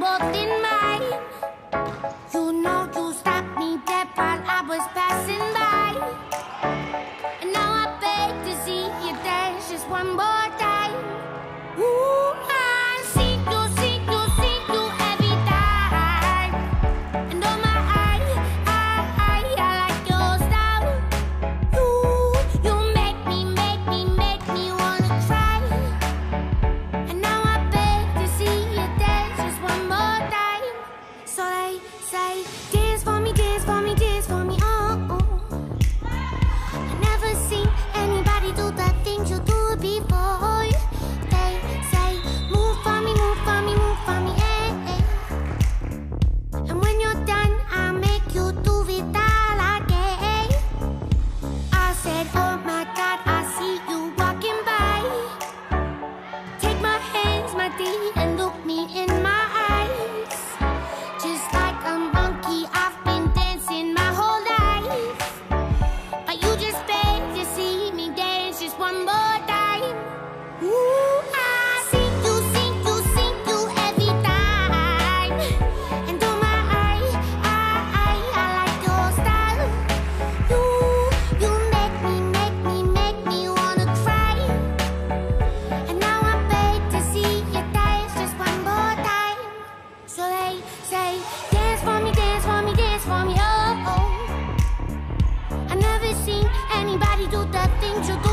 both in mine. You know you stopped me dead while I was passing by. And now I beg to see you dance just one more time. 去